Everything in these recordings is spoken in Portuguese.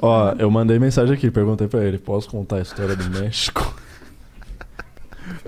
Ó, eu mandei mensagem aqui, perguntei pra ele, posso contar a história do México?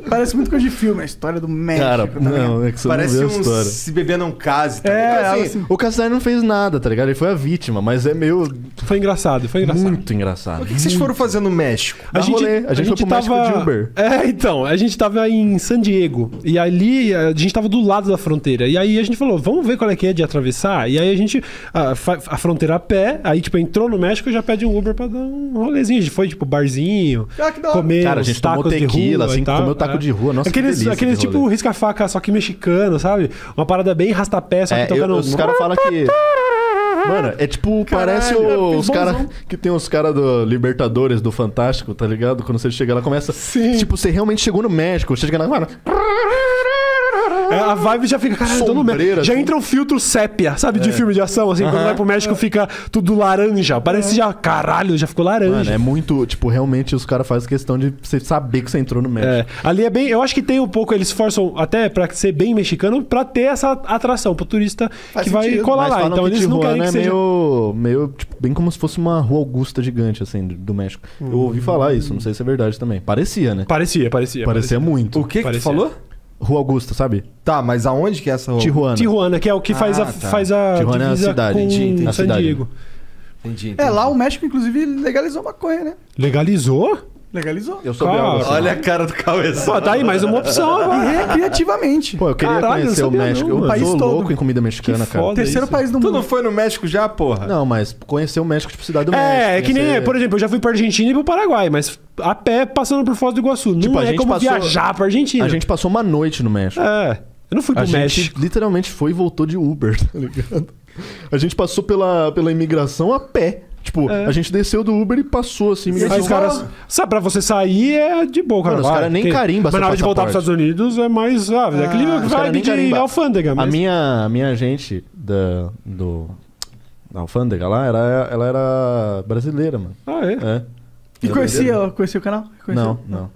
Parece muito coisa de filme, a história do México. Cara, tá não, é que você Parece não um viu a história. se beber não case. Tá É, ligado? Assim, assim. o Castanheira não fez nada, tá ligado? Ele foi a vítima, mas é meio Foi engraçado, foi engraçado. muito engraçado. O que, que vocês foram fazer no México? Dá rolê. A gente foi pro México de Uber. É, então, a gente tava em San Diego. E ali a gente tava do lado da fronteira. E aí a gente falou, vamos ver qual é que é de atravessar. E aí a gente, a, a fronteira a pé, aí tipo, entrou no México e já pede um Uber pra dar um rolezinho. A gente foi, tipo, barzinho, Ah, comer Cara, a gente tomou tequila, rua assim, comeu taco De rua. Nossa, que Aqueles, delícia aqueles tipo risca-faca, só que mexicano, sabe? Uma parada bem rastapé, só que É, eu- tocando... os caras falam que. Mano, é tipo, parece Caralho, o- eu os caras que tem os caras do Libertadores, do Fantástico, tá ligado? Quando você chega lá, começa. Sim. Tipo, você realmente chegou no México, você chega lá, mano. É, a vibe já fica, caralho, tô no México. Já assim. entra um filtro sépia, sabe? É. De filme de ação, assim. Quando vai pro México fica tudo laranja. Parece já, caralho, já ficou laranja. Mano, é muito. Tipo, realmente os caras fazem questão de você saber que você entrou no México. É, ali é bem. Eu acho que tem um pouco, eles forçam até pra ser bem mexicano pra ter essa atração pro turista Faz que vai sentido, colar Mas lá. Então que eles não querem que é seja. meio, meio, tipo, bem como se fosse uma rua Augusta gigante, assim, do, do México. Eu ouvi falar isso, não sei se é verdade também. Parecia, né? Parecia, parecia. Parecia muito. O que que tu Parecia. falou? Rua Augusta, sabe? Tá, mas aonde que é essa rua? Tijuana. Tijuana, que é o que faz, Ah, a, tá. faz a Tijuana é a cidade, com entendi, San cidade. Diego. Entendi, É, entendi. lá o México, inclusive, legalizou maconha, né? Legalizou? Legalizou. Eu sou Cara, assim. Olha a cara do Cauê. Pô, tá aí mais uma opção E agora. recreativamente. Pô, eu queria Caralho, conhecer não o sabia México. não, eu mano. País sou todo. louco em comida mexicana, Que cara. foda. Terceiro isso. país do Tu mundo. não foi no México já, porra? Não, mas conhecer o México, tipo, cidade do México. É, é que nem, conhecer- por exemplo, eu já fui pra Argentina e pro Paraguai, mas a pé passando por Foz do Iguaçu. Não Tipo, a é gente como passou- viajar pra Argentina. A gente passou uma noite no México. É. Eu não fui pro A gente México. literalmente foi e voltou de Uber, tá ligado? A gente passou pela, pela imigração a pé. Tipo, É. a gente desceu do Uber e passou assim. Imigração. os caras. Sabe, pra você sair é de boa, cara. Mano, os caras nem porque- carimbam Mas na hora de voltar pros. Estados Unidos é mais. Ah, é aquele caras vibe de alfândega. A Mas... minha, a minha agente da, do, da alfândega lá, era, ela era brasileira, mano. Ah, é? É. E conhecia, conhecia o canal? Conhecia? Não, não.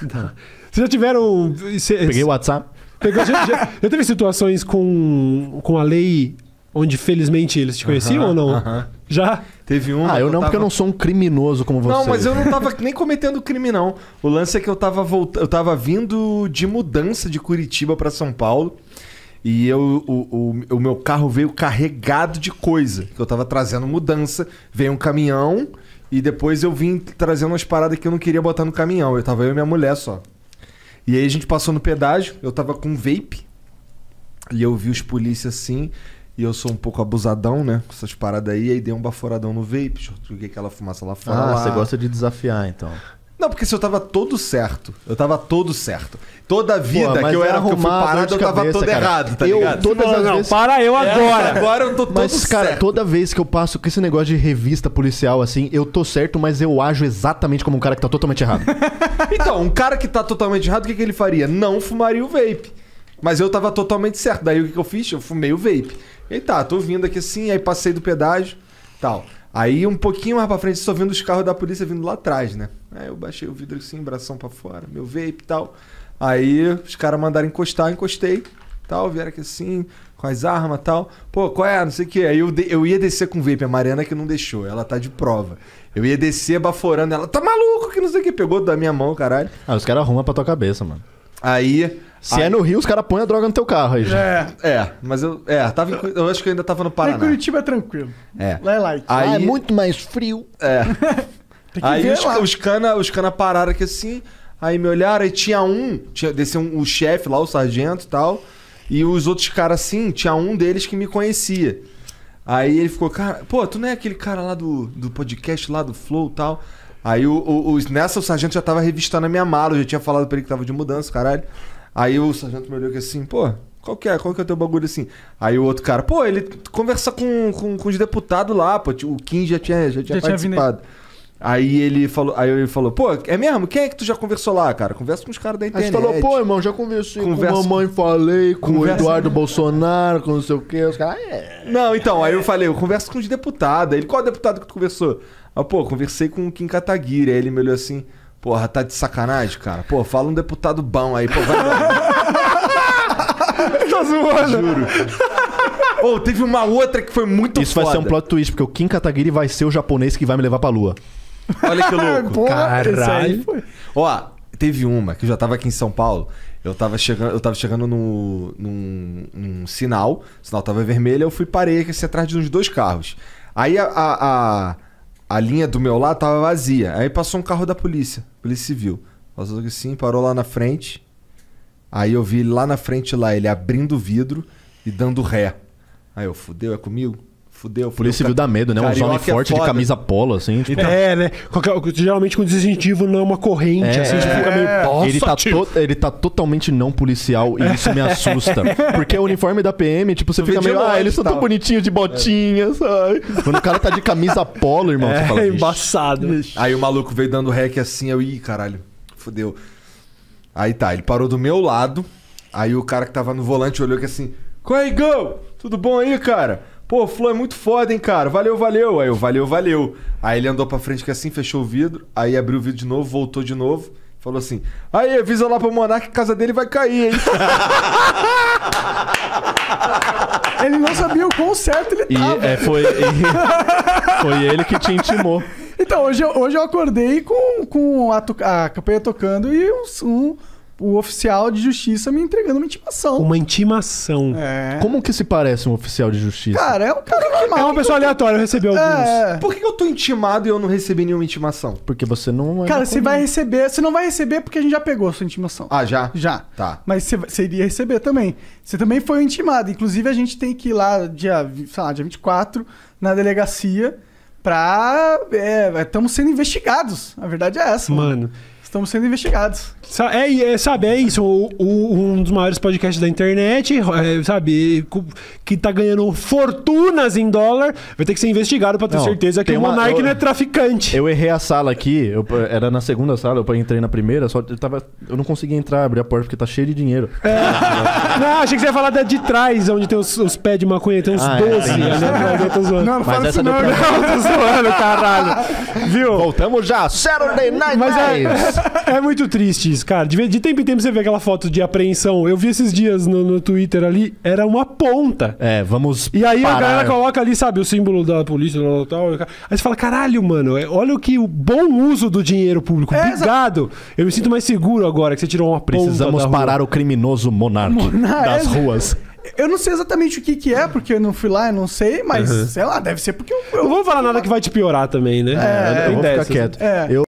Vocês já tiveram. cê- Peguei o WhatsApp. pegou- já, já- já teve situações com, com a lei onde felizmente eles te conheciam ou não? Aham. Já? Teve um. Ah, eu não, tava- porque eu não sou um criminoso como você. Não, mas eu não tava nem cometendo crime, não. O lance é que eu tava voltando. Eu tava vindo de mudança de Curitiba pra São Paulo. E eu, o, o, o meu carro veio carregado de coisa. Que eu tava trazendo mudança. Veio um caminhão. E depois eu vim trazendo umas paradas que eu não queria botar no caminhão. Eu tava eu e minha mulher só. E aí a gente passou no pedágio. Eu tava com vape. E eu vi os polícias assim. E eu sou um pouco abusadão, né? Com essas paradas aí. Aí dei um baforadão no vape. Joguei aquela fumaça lá fora. Ah, lá. você gosta de desafiar, então. Não, porque se eu tava todo certo. Eu tava todo certo. Toda a vida Pô, que eu é era que eu fui parado, eu tava cabeça, todo cara. errado, tá Eu ligado? todas Não, as não, vezes... para eu agora. Agora eu tô todo Mas, cara, certo. toda vez que eu passo com esse negócio de revista policial, assim, eu tô certo, mas eu ajo exatamente como um cara que tá totalmente errado. Então, um cara que tá totalmente errado, o que, que ele faria? Não fumaria o vape. Mas eu tava totalmente certo. Daí o que, que eu fiz? Eu fumei o vape. E tá, tô vindo aqui assim, aí passei do pedágio tal. Aí um pouquinho mais pra frente, só vendo os carros da polícia vindo lá atrás, né? Aí eu baixei o vidro assim, bração pra fora, meu vape e tal. Aí os caras mandaram encostar, encostei, tal, vieram aqui assim, com as armas tal. Pô, qual é? Não sei o que. Aí eu, de- eu ia descer com vape, a Mariana que não deixou, ela tá de prova. Eu ia descer baforando ela, tá maluco que não sei o que, pegou da minha mão, caralho. ah, os caras arrumam pra tua cabeça, mano. Aí. Se aí- é no Rio, os caras põem a droga no teu carro aí. já. É. É, mas eu. É, tava em eu acho que eu ainda tava no Lá em Paraná. Curitiba é tranquilo. É. Lá é light. Aí, Ah, é muito mais frio. É. Tem que Aí ver os, lá. os cana, os cana pararam aqui assim, aí me olharam, aí tinha um, tinha, desceu um, o chefe lá, o sargento e tal, e os outros caras assim, tinha um deles que me conhecia. Aí ele ficou, cara, pô, tu não é aquele cara lá do, do podcast lá do Flow e tal? Aí o, o, os- nessa o sargento já tava revistando a minha mala, eu já tinha falado pra ele que tava de mudança, caralho. Aí o sargento me olhou aqui assim, pô, qual que é? Qual que é o teu bagulho assim? Aí o outro cara, pô, ele conversa com, com, com os deputados lá, pô, o Kim já tinha, já tinha Já tinha vindo aí. participado. Aí ele falou, aí ele falou, pô, é mesmo? Quem é que tu já conversou lá, cara? Conversa com os caras da Aí internet. você falou, pô, irmão, já conversei Conversa- com mamãe, falei com Conversa- o Eduardo Bolsonaro, com não sei o quê. Os caras, ah, é. Não, então, aí eu falei, eu converso com os deputados. Aí Ele, qual deputado que tu conversou? Ah, pô, conversei com o Kim Kataguiri. Aí ele me olhou assim, porra, tá de sacanagem, cara. Pô, fala um deputado bom aí, pô, vai. Tá zoando. Juro. Ou teve uma outra que foi muito Isso foda. vai ser um plot twist, porque o Kim Kataguiri vai ser o japonês que vai me levar pra lua. Olha que louco. Porra, Caralho. foi. Ó, teve uma que eu já tava aqui em São Paulo. Eu tava chegando, eu tava chegando no, num, num sinal, o sinal tava vermelho, eu fui parei aqui assim, atrás de uns dois carros. Aí a, a, a, a linha do meu lado tava vazia. Aí passou um carro da polícia, polícia civil. Passou assim, parou lá na frente. Aí eu vi lá na frente lá ele abrindo o vidro e dando ré. Aí eu, fudeu, é comigo? Fudeu, fudeu. Polícia Civil dá medo, né? Um homem é forte de foda. camisa polo, assim. Tipo, É, né? Qualquer- geralmente com distintivo não é uma corrente, É. assim, tipo, fica meio. Nossa, ele, tá to- ele tá totalmente não policial e isso me assusta. Porque o uniforme da PM, tipo, você fica de meio, ah, eles são e tal." tão bonitinhos de botinhas. ai. Quando o cara tá de camisa polo, irmão, você fala, É embaçado. Aí o maluco veio dando rec assim, eu, ih, caralho, fudeu. Aí tá, ele parou do meu lado, aí o cara que tava no volante olhou que assim, qual é, Igão? Tudo bom aí, cara? Pô, o Flow é muito foda, hein, cara? Valeu, valeu. Aí eu, valeu, valeu. Aí ele andou pra frente que assim, fechou o vidro, aí abriu o vidro de novo, voltou de novo, falou assim, aí, avisa lá pro Monark que a casa dele vai cair, hein? Ele não sabia o quão certo ele E tava. é, foi, e- foi ele que te intimou. Então, hoje, eu- hoje eu acordei com, com a, a campanha tocando e um, um- o oficial de justiça me entregando uma intimação. Uma intimação. É. Como que se parece um oficial de justiça? Cara, é um cara normal. É uma pessoa aleatória, eu recebi alguns. É. Por que que eu tô intimado e eu não recebi nenhuma intimação? Porque você não é. Cara, você vai receber. Você não vai receber porque a gente já pegou a sua intimação. Ah, já? Já. Tá. Mas você, você iria receber também. Você também foi intimado. Inclusive, a gente tem que ir lá dia, sei lá, dia 24 na delegacia pra. É, estamos sendo investigados. A verdade é essa. Mano. Estamos sendo investigados. É, é, sabe, é isso. o- o- um dos maiores podcasts da internet, é, sabe, que tá ganhando fortunas em dólar, vai ter que ser investigado pra ter Não, certeza que o uma- Monark não é traficante. Eu errei a sala aqui, eu, era na segunda sala, eu entrei na primeira, só eu, tava, eu não conseguia entrar, abrir a porta porque tá cheio de dinheiro. Não, achei que você ia falar da de trás, onde tem os, os pés de maconha, tem uns Ah, é, 12. tem isso. né? Não, não Mas fala essa isso não, não. Não, tô zoando, caralho. Viu? Voltamos já, Saturday Night Mas é, é muito triste isso, cara. De, de tempo em tempo você vê aquela foto de apreensão. Eu vi esses dias no, no Twitter ali, era uma ponta. É, vamos E aí a parar. galera coloca ali, sabe, o símbolo da polícia tal, tal. Aí você fala, caralho, mano, é- olha o que o bom uso do dinheiro público. É, Obrigado. Eu me sinto mais seguro agora que você tirou uma ponta Precisamos da rua. parar o criminoso monarca Monar- das é- ruas. Eu não sei exatamente o que, que é, porque eu não fui lá, eu não sei, mas sei lá, deve ser porque eu. eu Não vamos falar nada que vai te piorar também, né? É, eu Tem vou ficar dessas. quieto. É. Eu